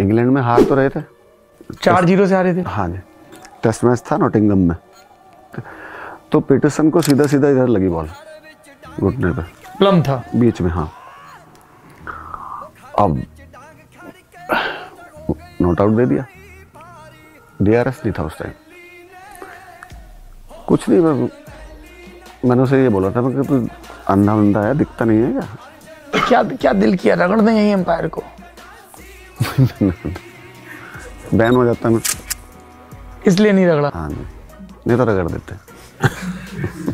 England में हार तो रहे थे। चार ज़ीरो से हारे थे। हाँ जी। टेस्ट मैच था नोटिंगम में। तो पीटरसन को सीधा सीधा इधर लगी बॉल घुटने पे। प्लम था। बीच में हाँ। अब नोट आउट दे दिया। डीआरएस नहीं था उस टाइम। कुछ नहीं मैं मैंने उसे ये बोला था मैं कि तू अंधा अंधा है दिखता नहीं है क्या? क्या क्या दिल किया? रगड़ दें यही एम्पायर को। बैन हो जाता ना। इसलिए नहीं रगड़ा। हाँ नहीं नहीं तो रगड़ देते।